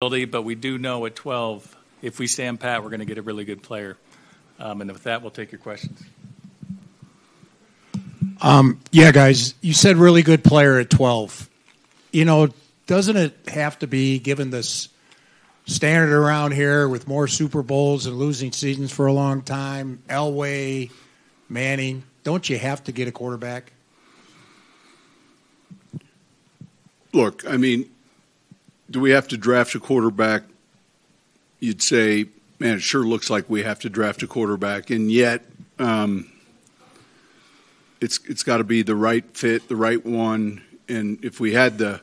ability, but we do know at 12, if we stand pat, we're gonna get a really good player. Um, and with that, we'll take your questions. Yeah, guys, you said really good player at 12. You know, doesn't it have to be, given this standard around here with more Super Bowls and losing seasons for a long time, Elway, Manning, don't you have to get a quarterback? Look, I mean, do we have to draft a quarterback? You'd say, "Man, it sure looks like we have to draft a quarterback." And yet, it's it's gotta be the right fit, the right one. And if we had the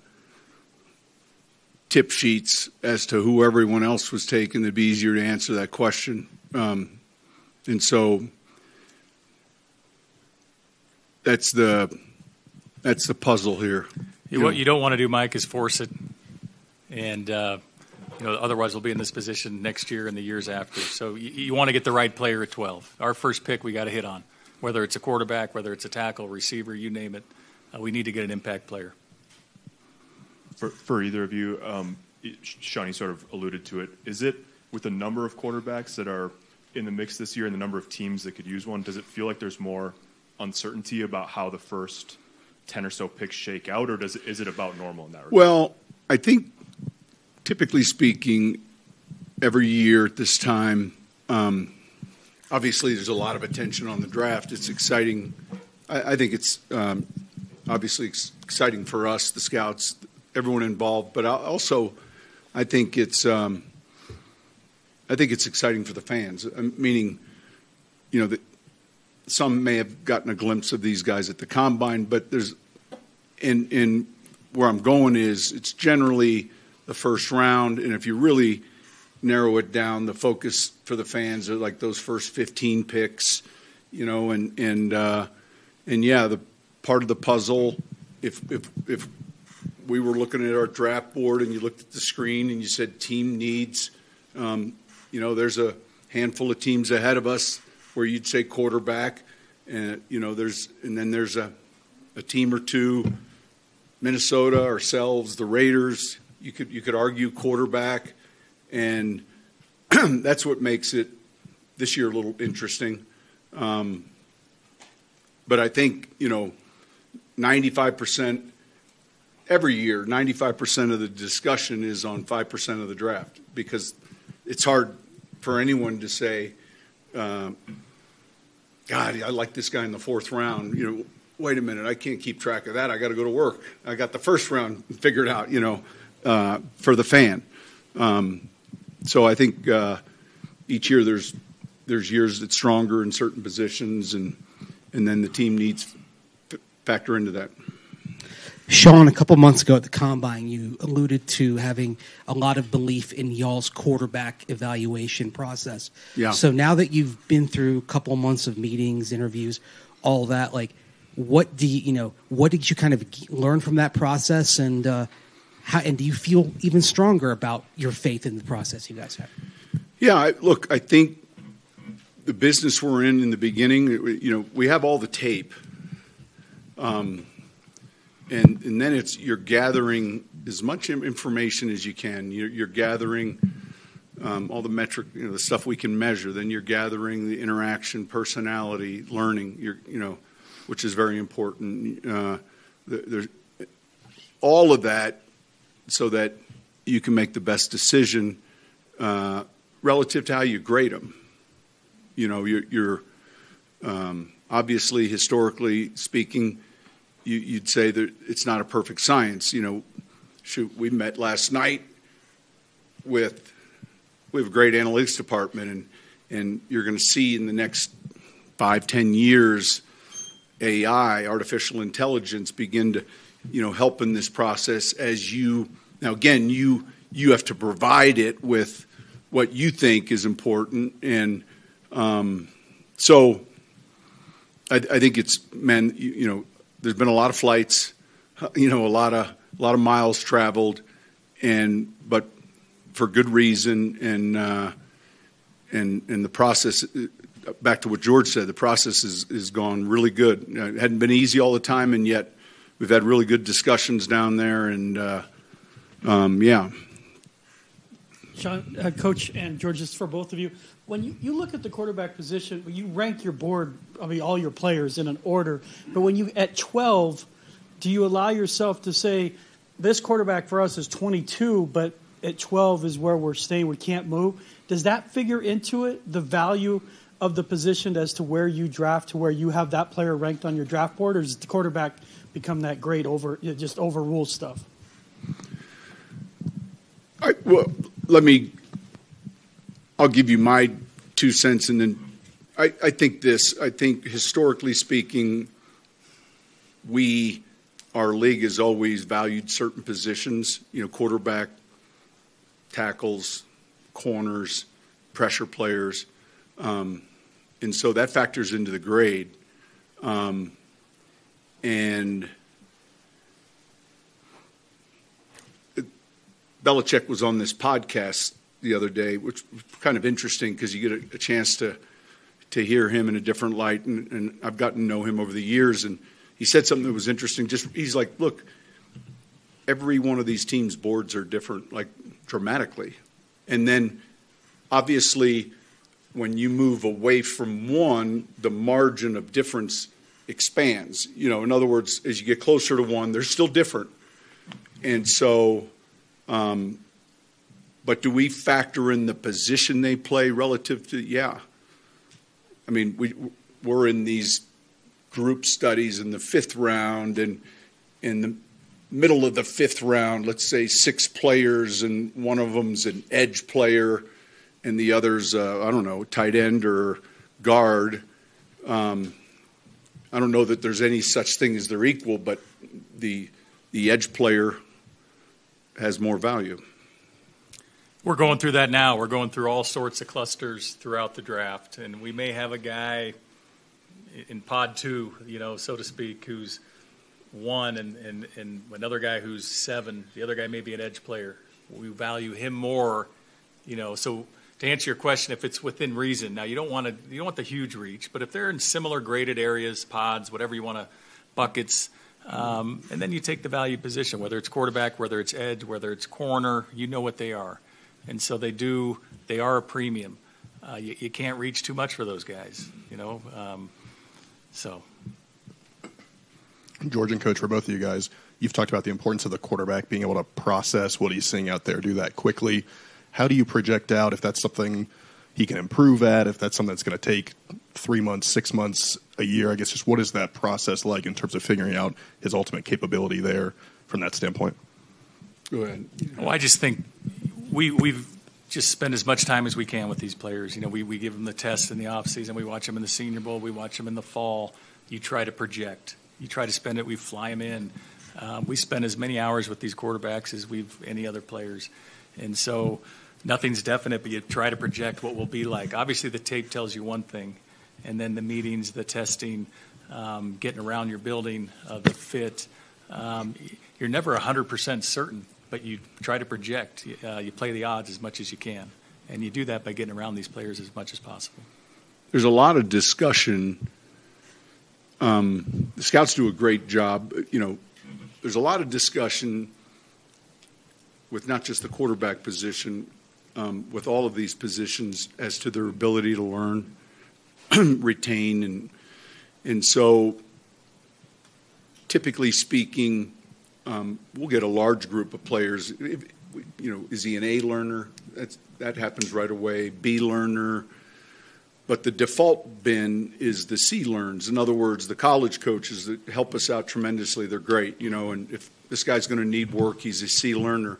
tip sheets as to who everyone else was taking, it'd be easier to answer that question. Um, and so that's the that's the puzzle here. What you don't wanna do, Mike, is force it. And uh, you know, otherwise we'll be in this position next year and the years after. So you wanna get the right player at 12. Our first pick, we gotta hit on. Whether it's a quarterback, whether it's a tackle, receiver, you name it, uh, we need to get an impact player. For either of you, um, Sean, you sort of alluded to it. Is it with the number of quarterbacks that are in the mix this year and the number of teams that could use one, does it feel like there's more uncertainty about how the first 10 or so picks shake out, or does is it about normal in that regard? Well, I think typically speaking, every year at this time, um, obviously there's a lot of attention on the draft. It's exciting. I think it's um, obviously exciting for us, the scouts, everyone involved. But I also, I think it's um, I think it's exciting for the fans. Uh, meaning, you know, that some may have gotten a glimpse of these guys at the combine, but there's in in where I'm going is it's generally the first round, and if you really narrow it down, the focus for the fans are like those first 15 picks, you know. And and uh, and yeah, the part of the puzzle, if if if we were looking at our draft board and you looked at the screen and you said team needs, um, you know, there's a handful of teams ahead of us where you'd say quarterback. And you know, there's and then there's a a team or two, Minnesota, ourselves, the Raiders, you could you could argue quarterback. And that's what makes it this year a little interesting. Um, but I think, you know, 95% every year, 95% of the discussion is on 5% of the draft because it's hard for anyone to say, "God, I like this guy in the fourth round." You know, "Wait a minute, I can't keep track of that. I gotta go to work. I got the first round figured out," you know, Uh, for the fan. Um, so I think uh, each year there's there's years that's stronger in certain positions and and then the team needs factor into that. Sean, a couple months ago at the combine, you alluded to having a lot of belief in y'all's quarterback evaluation process. Yeah. So now that you've been through a couple months of meetings, interviews, all that, like, what do you know, what did you kind of learn from that process? Uh, How, and do you feel even stronger about your faith in the process you guys have? Yeah, look, I think the business we're in in the beginning, you know, we have all the tape. Um and then it's you're gathering as much information as you can. You're gathering all the metric, you know, the stuff we can measure. Then you're gathering the interaction, personality, learning, you know, which is very important. There's all of that so that you can make the best decision uh, relative to how you grade them. You know, you're um, obviously, historically speaking, you'd say that it's not a perfect science. You know, shoot, we met last night with. We have a great analytics department and and you're gonna see in the next five, ten years, AI, artificial intelligence, begin to, you know, help in this process as you. Now, again, you you have to provide it with what you think is important. And um, so I I, think it's meant, you know, there's been a lot of flights, you know, a lot of a lot of miles traveled and but for good reason. And and and the process, back to what George said, the process has gone really good. It hadn't been easy all the time, and yet we've had really good discussions down there. Yeah, Sean, uh, Coach, and George, this is for both of you. When you, you look at the quarterback position, you rank your board, I mean, all your players in an order, but when you at 12, do you allow yourself to say, this quarterback for us is 22, but at 12 is where we're staying, we can't move? Does that figure into it, the value of the position as to where you draft to where you have that player ranked on your draft board, or does the quarterback become that great over, just overrules stuff? Well, let me. I'll give you my two cents, and then I, I think this. I think historically speaking, we, our league has always valued certain positions. You know, quarterback, tackles, corners, pressure players, um, and so that factors into the grade. Um, and Belichick was on this podcast the other day, which was kind of interesting because you get a, a, chance to to hear him in a different light, and, and, I've gotten to know him over the years. And he said something that was interesting. Just he's like, look, every one of these teams' boards are different, like dramatically, and then obviously when you move away from one, the margin of difference expands. You know, in other words, as you get closer to one, they're still different, and so um, but do we factor in the position they play relative to? Yeah. I mean, we we're in these group studies in the fifth round, and in the middle of the fifth round, let's say six players, and one of them's an edge player, and the other's uh, I don't know tight end or guard. Um, I don't know that there's any such thing as they're equal, but the the edge player has more value. We're going through that now. We're going through all sorts of clusters throughout the draft, and we may have a guy in pod two, you know, so to speak, who's one, and, and, and another guy who's seven. The other guy may be an edge player. We value him more, you know. So to answer your question, if it's within reason, now you don't want to you don't want the huge reach, but if they're in similar graded areas, pods, whatever you want to buckets um, and then you take the value position, whether it's quarterback, whether it's edge, whether it's corner, you know what they are. And so they do, they are a premium. Uh, you, you, can't reach too much for those guys, you know. Um, so. George and Coach, for both of you guys, you've talked about the importance of the quarterback being able to process what he's seeing out there, do that quickly. How do you project out if that's something he can improve at, if that's something that's going to take three months, six months, a year? I guess just what is that process like in terms of figuring out his ultimate capability there from that standpoint? Go ahead. Well, I just think we we've just spent as much time as we can with these players. You know, we, we give them the test in the off season. We watch them in the Senior Bowl. We watch them in the fall. You try to project. You try to spend it. We fly them in. Um, we spend as many hours with these quarterbacks as we've any other players, and so nothing's definite. But you try to project what will be like. Obviously, the tape tells you one thing, and then the meetings, the testing, um, getting around your building, uh, the fit. Um, you're never 100% certain, but you try to project. Uh, you play the odds as much as you can, and you do that by getting around these players as much as possible. There's a lot of discussion. Um, the scouts do a great job. You know, there's a lot of discussion with not just the quarterback position, um, with all of these positions as to their ability to learn retain and and so typically speaking um, we'll get a large group of players. If, you know is he an a learner? That's, that happens right away. B learner. But the default bin is the c learns. In other words the college coaches that help us out tremendously they're great you know and if this guy's going to need work he's a c learner.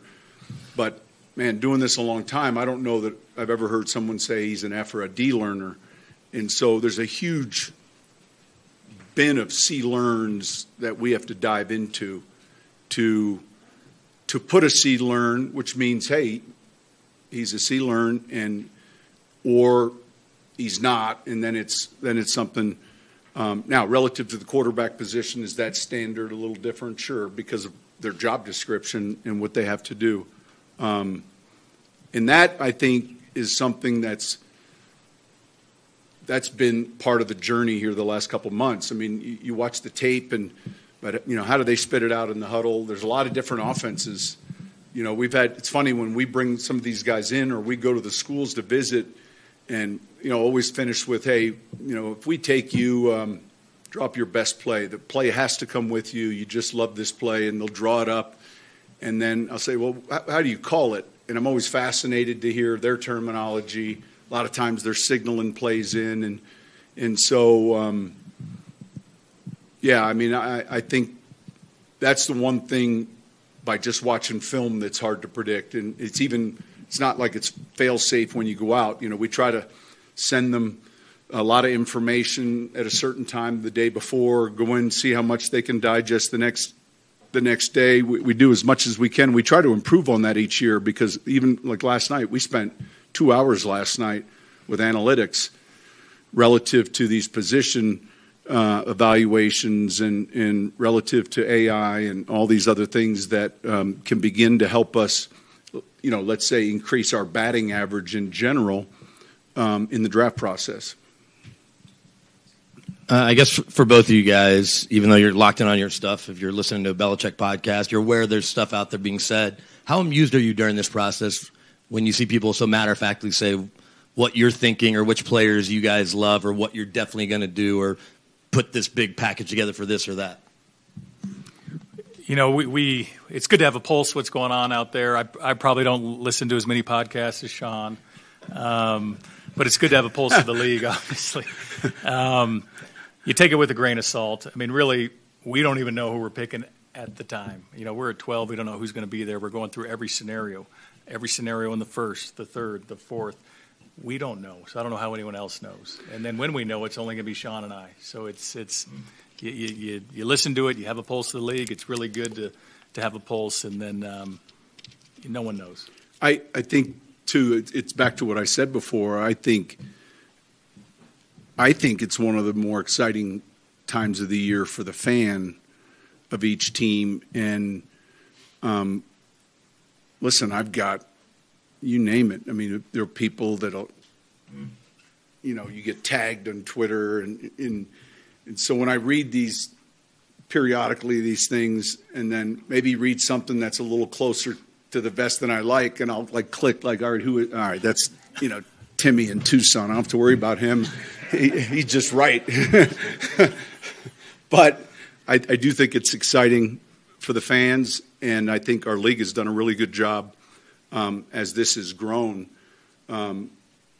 But man doing this a long time i don't know that i've ever heard someone say he's an f or a d learner and so there's a huge bin of C learns that we have to dive into to to put a C learn, which means hey, he's a C learn and or he's not, and then it's then it's something. Um, now, relative to the quarterback position, is that standard a little different? Sure, because of their job description and what they have to do. Um, and that I think is something that's that's been part of the journey here the last couple months. I mean, you, you, watch the tape and, but you know, how do they spit it out in the huddle? There's a lot of different offenses, You know, we've had, it's funny when we bring some of these guys in or we go to the schools to visit and, you know, always finish with, hey, you know, if we take you, um, drop your best play. The play has to come with you. You just love this play, and they'll draw it up. And then I'll say, well, how, how do you call it? And I'm always fascinated to hear their terminology. A lot of times their signaling plays in, and and so um, yeah, I mean, I, I think that's the one thing by just watching film that's hard to predict, and it's even it's not like it's fail safe when you go out. You know, we try to send them a lot of information at a certain time the day before, go in, see how much they can digest the next the next day. We, we, do as much as we can. We try to improve on that each year because even like last night, we spent two hours last night with analytics relative to these position uh, evaluations and, and relative to AI and all these other things that um, can begin to help us, you know, let's say increase our batting average in general um, in the draft process. Uh, I guess for, both of you guys, even though you're locked in on your stuff, if you're listening to a Belichick podcast, you're aware there's stuff out there being said. How amused are you during this process when you see people so matter of factly say what you're thinking or which players you guys love or what you're definitely going to do or put this big package together for this or that? You know, we, we it's good to have a pulse what's going on out there. I, I probably don't listen to as many podcasts as Sean, um, but it's good to have a pulse of the league, obviously. Um, you take it with a grain of salt. I mean, really, we don't even know who we're picking at the time. You know, we're at 12. We don't know who's going to be there. We're going through every scenario, every scenario in the first, the third, the fourth. We don't know, so I don't know how anyone else knows. And then when we know, it's only going to be Sean and I. So it's it's you, you, you listen to it, you have a pulse of the league. It's really good to to have a pulse, and then um, no one knows. I I think too. It's back to what I said before. I think I think it's one of the more exciting times of the year for the fan of each team. And um, listen, I've got you name it. I mean, there are people that'll, you know, you get tagged on Twitter, and, and and so when I read these periodically these things, and then maybe read something that's a little closer to the vest than I like, and I'll like click like, all right, who? All right, that's you know Timmy in Tucson. I don't have to worry about him he, he's just right. but I, I, do think it's exciting for the fans, and I think our league has done a really good job um, as this has grown. Um,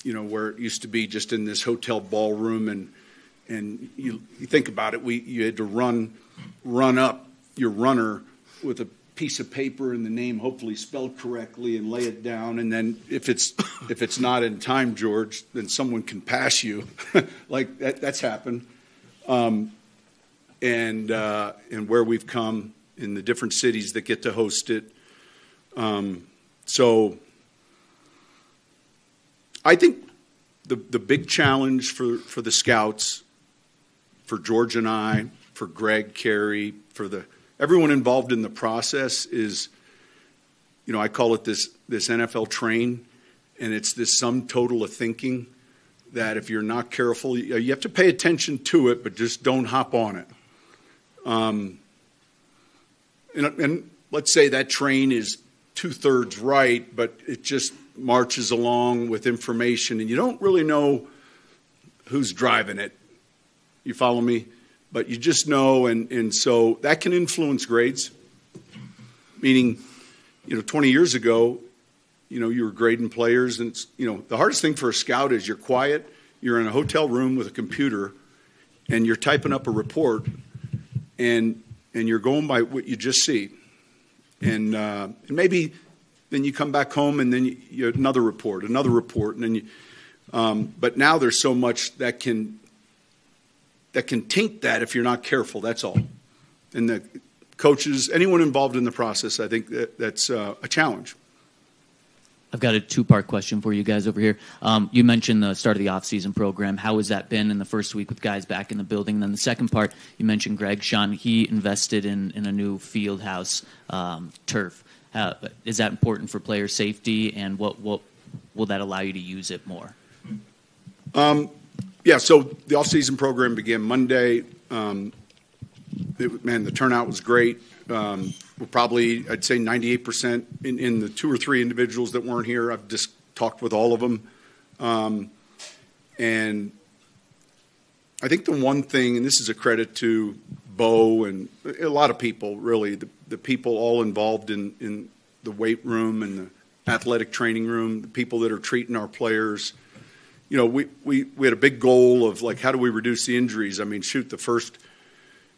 you know, where it used to be just in this hotel ballroom, and and you, you think about it, we you had to run run up your runner with a piece of paper and the name hopefully spelled correctly and lay it down and then if it's if it's not in time george then someone can pass you like that, that's happened um, and uh, and where we've come in the different cities that get to host it um, so i think the the big challenge for for the scouts for george and i for greg carey for the everyone involved in the process is, you know, I call it this this NFL train, and it's this sum total of thinking that if you're not careful, you have to pay attention to it, but just don't hop on it. Um, and, and let's say that train is two thirds right, but it just marches along with information, and you don't really know who's driving it. You follow me? but you just know, and, and so that can influence grades. Meaning, you know, 20 years ago, you know, you were grading players, and you know, the hardest thing for a scout is you're quiet, you're in a hotel room with a computer, and you're typing up a report, and and you're going by what you just see, and uh, and maybe then you come back home and then you, you another report, another report, and then you. Um, but now there's so much that can that can taint that if you're not careful. That's all. And the coaches, anyone involved in the process, I think that, that's uh, a challenge. I've got a two-part question for you guys over here. Um, you mentioned the start of the off-season program. How has that been in the first week with guys back in the building? And then the second part, you mentioned Greg Sean. He invested in, a new field house um, turf. Is that important for player safety? And will that allow you to use it more? Um, yeah, so the off-season program began Monday. Man, the turnout was great. We're probably, I'd say 98% in, in the two or three individuals that weren't here. I've just talked with all of them. Um, and I think the one thing, and this is a credit to Bo and a lot of people, really, the, the people all involved in, in the weight room and the athletic training room, the people that are treating our players. You know, we, we, we had a big goal of like, how do we reduce the injuries? I mean, shoot, the first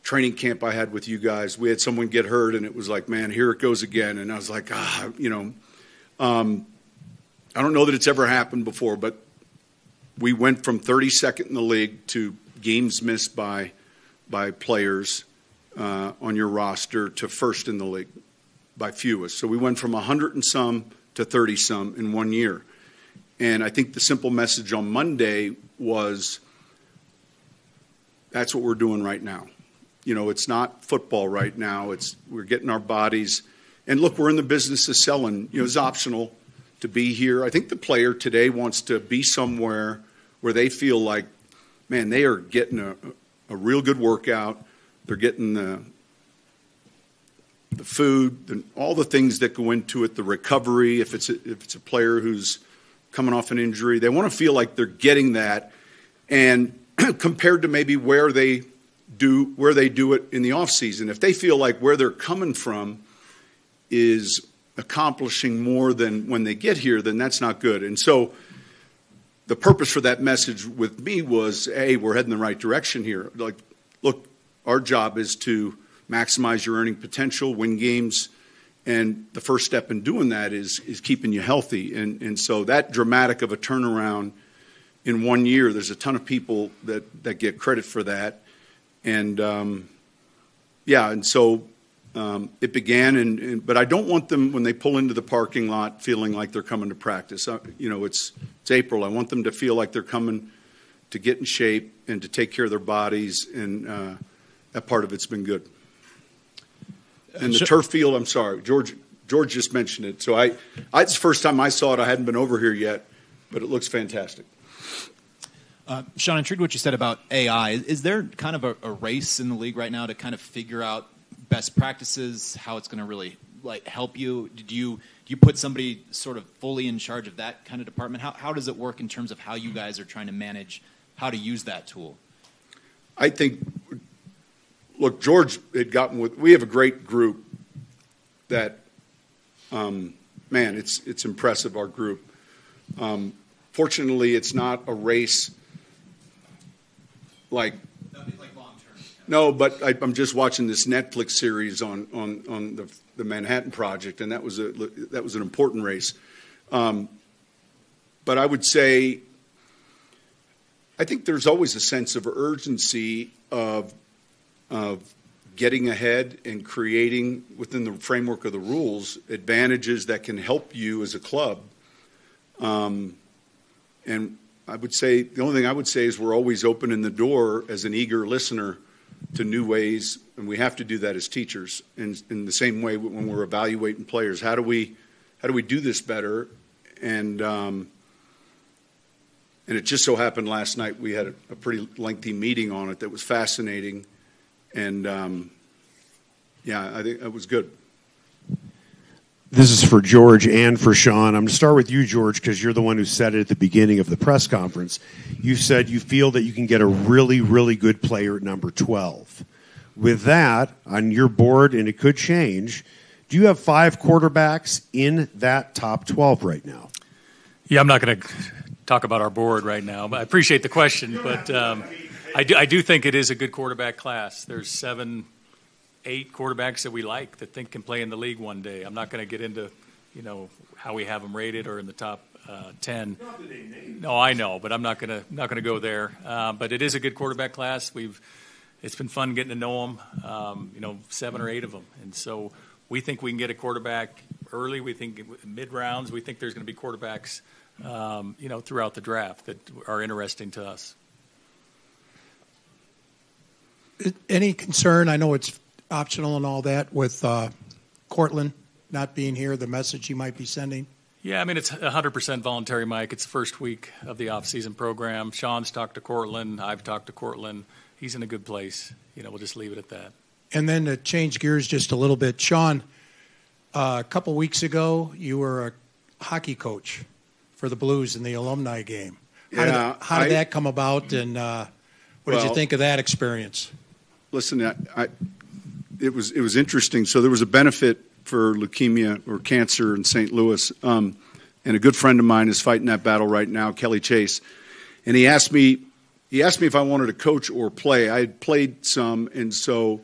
training camp I had with you guys, we had someone get hurt, and it was like, man, here it goes again. And I was like, ah, you know, um, I don't know that it's ever happened before, but we went from 32nd in the league to games missed by by players uh, on your roster to first in the league by fewest. So we went from 100 and some to 30 some in one year. And I think the simple message on Monday was that's what we're doing right now. You know, it's not football right now. It's we're getting our bodies. And look, we're in the business of selling. You know, it's optional to be here. I think the player today wants to be somewhere where they feel like, man, they are getting a, a real good workout. They're getting the the food, the, all the things that go into it, the recovery. If it's a, if it's a player who's coming off an injury, they want to feel like they're getting that. And compared to maybe where they do where they do it in the off season, if they feel like where they're coming from is accomplishing more than when they get here, then that's not good. And so the purpose for that message with me was, hey, we're heading the right direction here. Like, look, our job is to maximize your earning potential, win games, and the first step in doing that is is keeping you healthy. And and so that dramatic of a turnaround in one year, there's a ton of people that that get credit for that. And um, yeah, and so um, it began, and, and, but I don't want them when they pull into the parking lot feeling like they're coming to practice. Uh, you know, it's it's April. I want them to feel like they're coming to get in shape and to take care of their bodies, and uh, that part of it's been good. And the turf field, I'm sorry, George. George just mentioned it, so I, I it's the first time I saw it. I hadn't been over here yet, but it looks fantastic. Uh, Sean, intrigued what you said about AI. Is there kind of a, a race in the league right now to kind of figure out best practices, how it's going to really like help you? Did you do you put somebody sort of fully in charge of that kind of department? How how does it work in terms of how you guys are trying to manage how to use that tool? I think. Look, George had gotten with. We have a great group. That, um, man, it's it's impressive. Our group. Um, fortunately, it's not a race. Like no, but I, am just watching this Netflix series on on on the the Manhattan Project, and that was a that was an important race. Um, but I would say, I think there's always a sense of urgency of of getting ahead and creating within the framework of the rules advantages that can help you as a club. Um, and I would say the only thing I would say is we're always opening the door as an eager listener to new ways, and we have to do that as teachers. In, in the same way, when we're evaluating players, how do we how do we do this better? And um, and it just so happened last night we had a, a, pretty lengthy meeting on it that was fascinating, and um, yeah, I think it was good. This is for George and for Sean. I'm going to start with you, George, because you're the one who said it at the beginning of the press conference. You said you feel that you can get a really, really good player at number 12. With that on your board, and it could change, do you have five quarterbacks in that top 12 right now? Yeah, I'm not going to talk about our board right now, but I appreciate the question. But um, I, do, I do think it is a good quarterback class. There's seven eight quarterbacks that we like that think can play in the league one day. I'm not going to get into, you know, how we have them rated or in the top uh, ten. No, I know, but I'm not going to not going to go there. Uh, but it is a good quarterback class. We've it's been fun getting to know them. Um, you know, seven or eight of them, and so we think we can get a quarterback early. We think mid rounds. We think there's going to be quarterbacks, um, you know, throughout the draft that are interesting to us. Any concern? I know it's optional and all that with uh, Courtland not being here, the message he might be sending? Yeah, I mean, it's 100% voluntary, Mike. It's the first week of the off-season program. Sean's talked to Courtland. I've talked to Courtland. He's in a good place. You know, we'll just leave it at that. And then to change gears just a little bit, Sean, uh, a couple weeks ago, you were a hockey coach for the Blues in the alumni game. How did, Yeah, how did I- that come about, and uh, what did you think of that experience? Listen, I, I, it was it was interesting. So there was a benefit for leukemia or cancer in St. Louis, um, and a good friend of mine is fighting that battle right now, Kelly Chase, and he asked me he asked me if I wanted to coach or play. I had played some, and so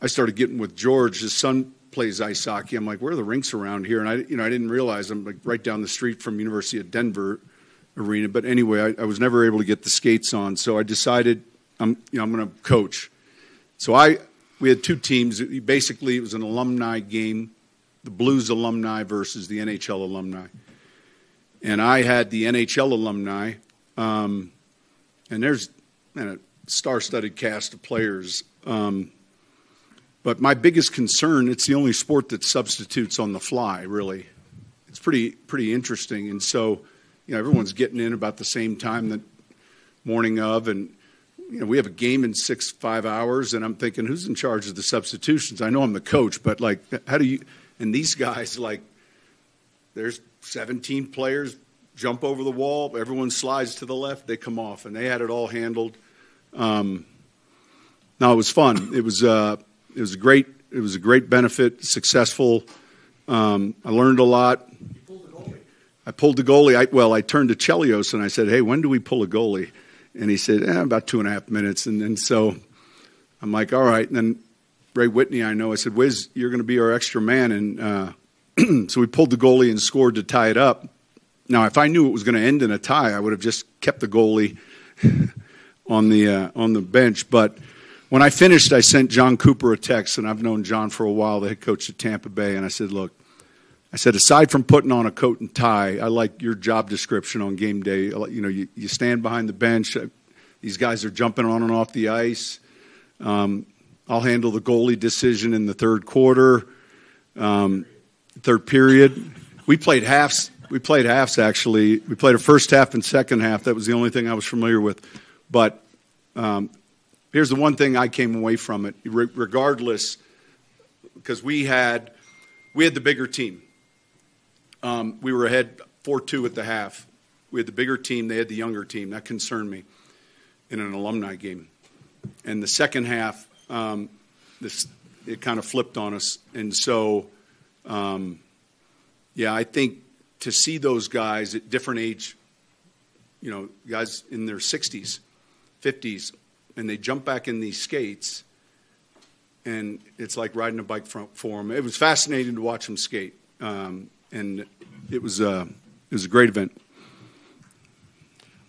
I started getting with George. His son plays ice hockey. I'm like, where are the rinks around here? And I, you know, I didn't realize I'm like right down the street from University of Denver arena. But anyway, I, I was never able to get the skates on, so I decided I'm, you know, I'm going to coach. So I, we had two teams. Basically, it was an alumni game, the Blues alumni versus the NHL alumni. And I had the NHL alumni, um, and there's a star-studded cast of players. Um, but my biggest concern, it's the only sport that substitutes on the fly, really. It's pretty pretty interesting. And so, you know, everyone's getting in about the same time that morning of and you know, we have a game in six, five hours, and I'm thinking, who's in charge of the substitutions? I know I'm the coach, but like, how do you? And these guys, like, there's 17 players, jump over the wall, everyone slides to the left, they come off, and they had it all handled. Um, no, it was fun. It was uh, it was a great it was a great benefit, successful. Um, I learned a lot. I pulled the goalie. I, well, I turned to Chelios and I said, "Hey, when do we pull a goalie?" And he said, eh, "About two and a half minutes." And then so I'm like, "All right." And then Ray Whitney, I know. I said, "Wiz, you're going to be our extra man." And uh, so we pulled the goalie and scored to tie it up. Now, if I knew it was going to end in a tie, I would have just kept the goalie on the uh, on the bench. But when I finished, I sent Jon Cooper a text, and I've known Jon for a while, the head coach at Tampa Bay, and I said, "Look." I said, aside from putting on a coat and tie, I like your job description on game day. You know, you, you stand behind the bench. These guys are jumping on and off the ice. Um, I'll handle the goalie decision in the third quarter, um, third period. We played halves. We played halves actually. We played a first half and second half. That was the only thing I was familiar with. But um, here's the one thing I came away from it. Regardless, because we had we had the bigger team. Um, we were ahead 4 2 at the half. We had the bigger team, they had the younger team. That concerned me in an alumni game. And the second half, um, this, it kind of flipped on us. And so, um, yeah, I think to see those guys at different age, you know, guys in their 60s, 50s, and they jump back in these skates, and it's like riding a bike for, for them. It was fascinating to watch them skate. Um, and it was uh, it was a great event.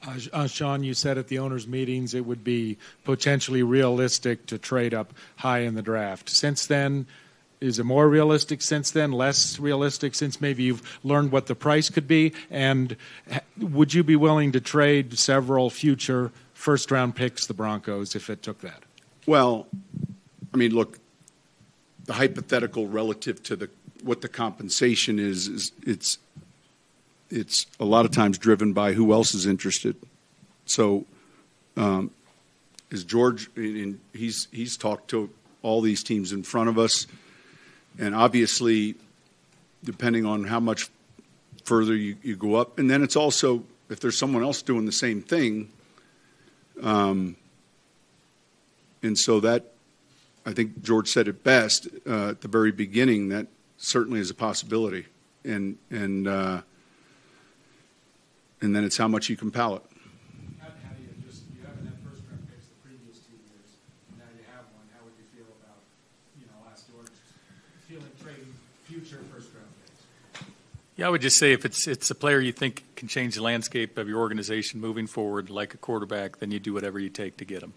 Uh, uh, Sean, you said at the owners' meetings it would be potentially realistic to trade up high in the draft. Since then, is it more realistic since then, less realistic since maybe you've learned what the price could be? And would you be willing to trade several future first round picks, the Broncos, if it took that? Well, I mean, look, the hypothetical relative to the what the compensation is is it's it's a lot of times driven by who else is interested. So, um, is George? And he's he's talked to all these teams in front of us, and obviously, depending on how much further you, you go up, and then it's also if there's someone else doing the same thing. Um, and so that, I think George said it best uh, at the very beginning. That certainly is a possibility, and and uh, and then it's how much you can pallet. How, do you just you haven't had first round picks the previous two years. Now you have one. How would you feel about you know last George feeling trading future first round picks? Yeah, I would just say if it's it's a player you think can change the landscape of your organization moving forward, like a quarterback, then you do whatever you take to get him.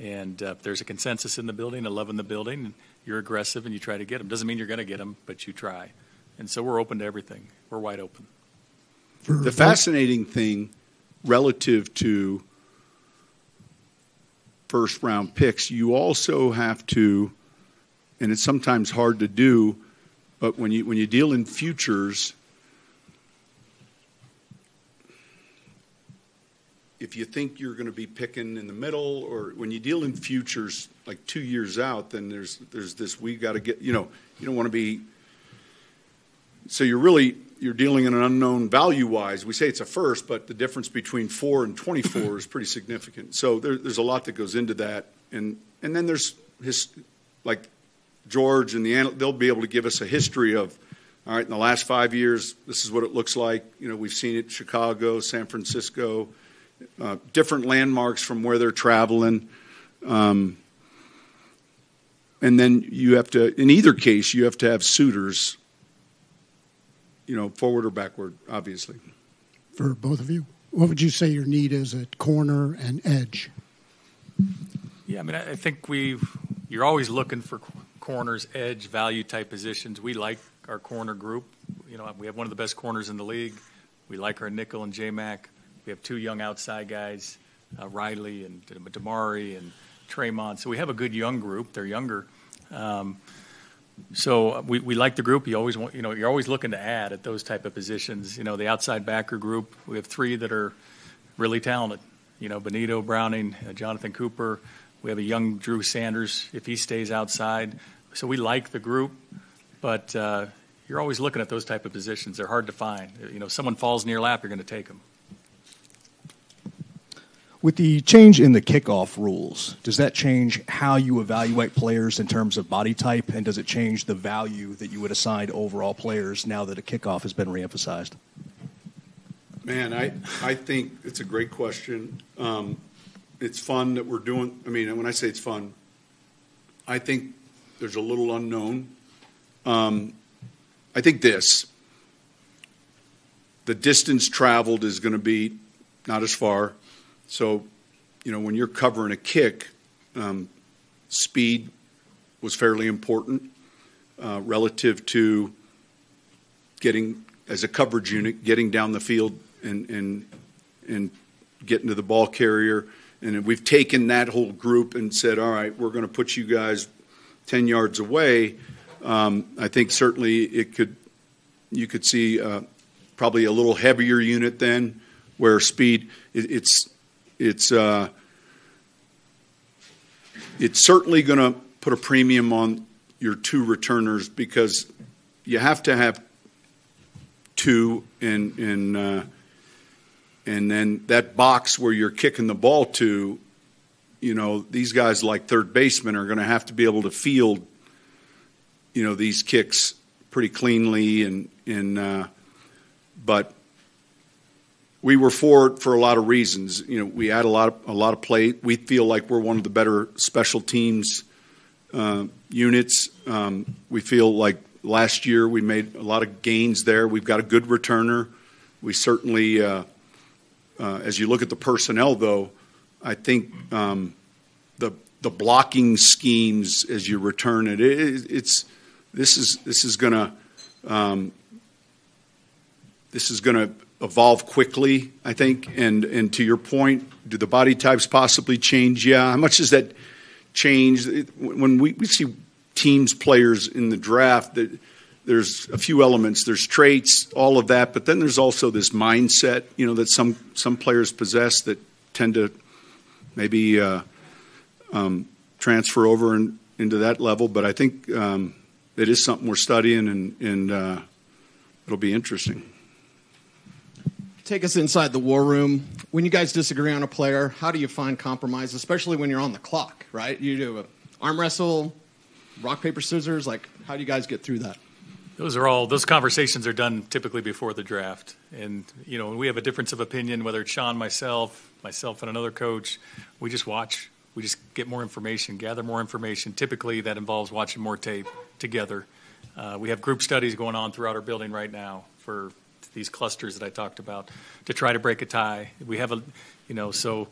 And uh, if there's a consensus in the building, a love in the building, you're aggressive and you try to get them. Doesn't mean you're going to get them, but you try. And so we're open to everything. We're wide open. The fascinating thing relative to first round picks, you also have to, and it's sometimes hard to do, but when you when you deal in futures, if you think you're going to be picking in the middle, or when you deal in futures like two years out, then there's there's this we got to get you know you don't want to be. So you're really you're dealing in an unknown value wise. We say it's a first, but the difference between four and 24 is pretty significant. So there, there's a lot that goes into that, and and then there's his like George and the they'll be able to give us a history of all right in the last five years this is what it looks like. You know we've seen it Chicago, San Francisco, uh, different landmarks from where they're traveling. Um, and then you have to, in either case, you have to have suitors, you know, forward or backward, obviously. For both of you, what would you say your need is at corner and edge? Yeah, I mean, I I think we've, you're always looking for corners, edge, value type positions. We like our corner group. You know, we have one of the best corners in the league. We like our nickel and J-Mac. We have two young outside guys, uh, Riley and Damarri and Tremont. So we have a good young group. They're younger. Um, so we, like the group. You always want, you know, you're always looking to add at those type of positions. You know, the outside backer group, we have three that are really talented. You know, Bonitto Browning, uh, Jonathon Cooper. We have a young Drew Sanders if he stays outside. So we like the group, but uh, you're always looking at those type of positions. They're hard to find. You know, if someone falls in your lap, you're going to take them. With the change in the kickoff rules, does that change how you evaluate players in terms of body type, and does it change the value that you would assign to overall players now that a kickoff has been reemphasized? Man, I, I think it's a great question. Um, it's fun that we're doing. I mean, when I say it's fun, I think there's a little unknown. Um, I think this the distance traveled is going to be not as far. So, you know, when you're covering a kick, um, speed was fairly important uh, relative to getting, as a coverage unit, getting down the field and, and, and getting to the ball carrier. And we've taken that whole group and said, all right, we're going to put you guys 10 yards away. Um, I think certainly it could, you could see uh, probably a little heavier unit then where speed, it, it's, it's, uh, it's certainly going to put a premium on your two returners because you have to have two in, in uh, and then that box where you're kicking the ball to, you know, these guys like third baseman are going to have to be able to field, you know, these kicks pretty cleanly and and uh, but we were for it for a lot of reasons. You know, we add a lot of, a lot of play. We feel like we're one of the better special teams uh, units. Um, we feel like last year we made a lot of gains there. We've got a good returner. We certainly. Uh, uh, as you look at the personnel, though, I think um, the the blocking schemes as you return it, it it's this is this is to um, this is to evolve quickly, I think. And and to your point, do the body types possibly change? Yeah. How much does that change? When we, we see teams players in the draft that there's a few elements. There's traits, all of that, but then there's also this mindset, you know, that some some players possess that tend to maybe uh, um, transfer over in, into that level. But I think um, it is something we're studying, and, and uh, it'll be interesting. Take us inside the war room. When you guys disagree on a player, how do you find compromise, especially when you're on the clock, right? You do arm wrestle, rock paper scissors. Like, how do you guys get through that? Those are all those conversations are done typically before the draft, and you know when we have a difference of opinion, whether it's Sean, myself, myself, and another coach, we just watch. We just get more information, gather more information. Typically, that involves watching more tape together. Uh, we have group studies going on throughout our building right now for these clusters that I talked about to try to break a tie. We have a, you know, so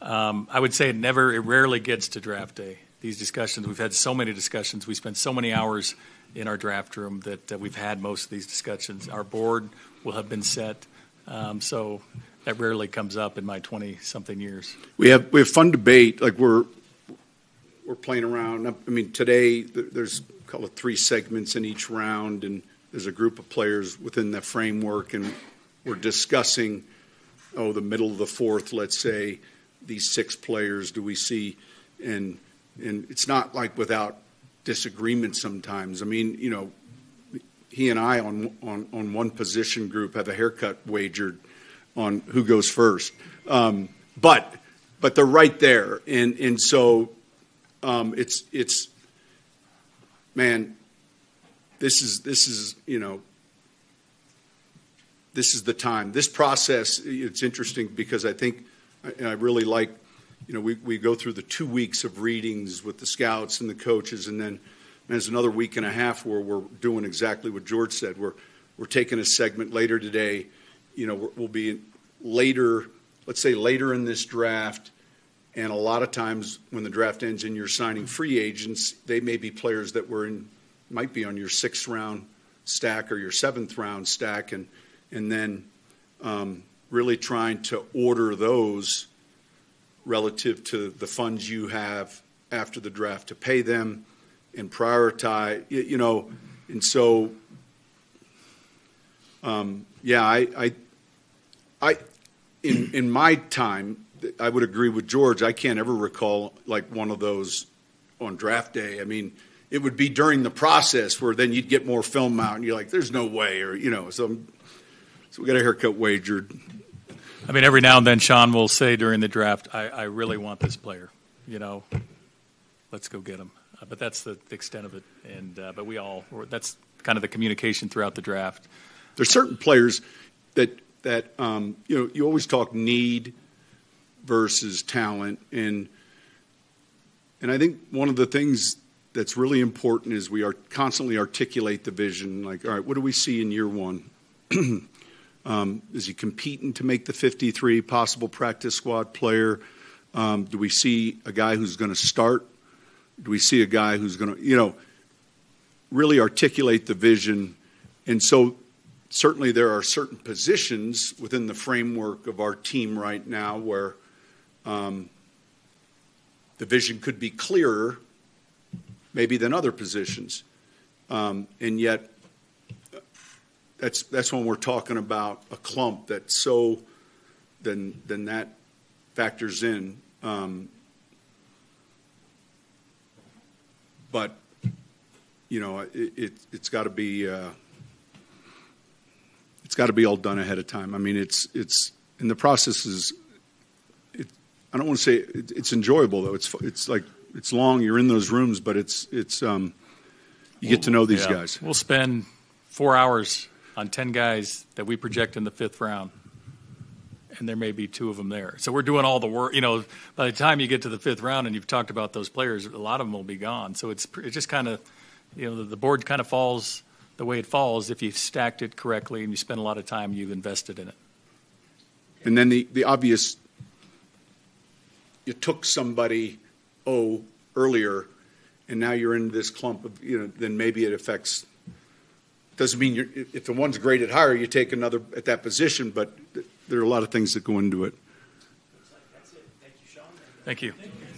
um, I would say it never, it rarely gets to draft day. These discussions, we've had so many discussions. We spend so many hours in our draft room that uh, we've had most of these discussions. Our board will have been set, um, so that rarely comes up in my twenty something years. We have we have fun debate. Like we're we're playing around. I mean, today there's call it three segments in each round, and there's a group of players within that framework, and we're discussing oh, the middle of the fourth, let's say, these six players do we see? And and it's not like without disagreement sometimes. I mean, you know, he and I on on on one position group have a haircut wagered on who goes first. Um, but but they're right there, and and so um, it's it's man, this is this is you know this is the time. This process, it's interesting because I think, and I really like, you know, we, we go through the two weeks of readings with the scouts and the coaches, and then there's another week and a half where we're doing exactly what George said. We're, we're taking a segment later today. You know, we'll be later, let's say later in this draft, and a lot of times when the draft ends and you're signing free agents, they may be players that were in, might be on your sixth round stack or your seventh round stack, and and then um, really trying to order those relative to the funds you have after the draft to pay them and prioritize, you know, and so, um, yeah, I, I, I, in in my time, I would agree with George. I can't ever recall like one of those on draft day. I mean, it would be during the process where then you'd get more film out, and you're like, "There's no way," or you know, so so we got a haircut wagered. I mean, every now and then Sean will say during the draft, I, I really want this player. You know, let's go get him. Uh, but that's the, the, extent of it. And uh, but we all that's kind of the communication throughout the draft. There's certain players that that um, you know you always talk need versus talent and and I think one of the things that's really important is we are constantly articulate the vision like all right what do we see in year one Um, is he competing to make the 53 possible practice squad player? Um, do we see a guy who's going to start? Do we see a guy who's going to, you know, really articulate the vision? And so, certainly, there are certain positions within the framework of our team right now where um, the vision could be clearer, maybe, than other positions. Um, and yet, that's that's when we're talking about a clump that's so then then that factors in. Um, but you know, it, it has got to be uh, it's got to be all done ahead of time. I mean, it's it's and the process is. It, I don't want to say it, it's enjoyable though. It's it's like it's long. You're in those rooms, but it's it's um, you get to know these yeah. guys. We'll spend four hours on 10 guys that we project in the fifth round. And there may be two of them there. So we're doing all the work. You know, by the time you get to the fifth round and you've talked about those players, a lot of them will be gone. So it's, it's just kind of, you know, the, the board kind of falls the way it falls if you've stacked it correctly and you spend a lot of time you've invested in it. And then the, the obvious, you took somebody, oh, earlier, and now you're in this clump of, you know, then maybe it affects doesn't mean you're, if the one's graded higher, you take another at that position, but there are a lot of things that go into it. Thank you. Thank you.